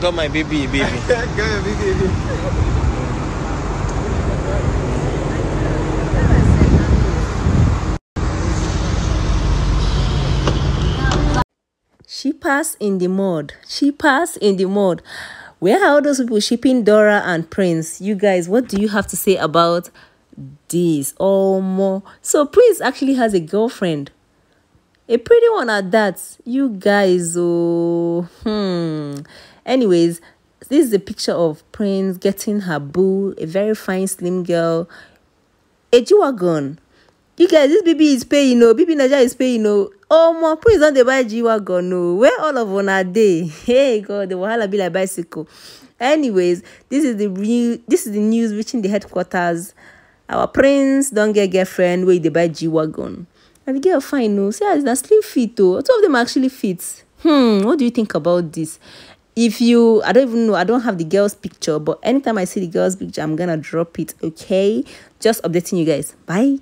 Got my baby, baby. Got your baby. Shippers in the mud. Shippers in the mud. Where are all those people shipping Dora and Prince? You guys, what do you have to say about this? Oh, more. So Prince actually has a girlfriend. A pretty one at that. You guys, oh, hmm. Anyways, this is a picture of Prince getting her boo, a very fine, slim girl, a G-Wagon. You guys, this baby is paying, you know. Baby Naja is paying, know. Oh, my please don't they buy G-Wagon, no. Where all of on a day? Hey, God, the wahala be like bicycle. Anyways, this is the real, this is the news reaching the headquarters. Our prince don't get girlfriend where they buy G-Wagon. And the girl fine, no. See, as that slim fit, though. Two of them actually fit. Hmm, what do you think about this? If you i don't even know i don't have the girl's picture but anytime i see the girl's picture i'm gonna drop it okay? Just updating you guys. Bye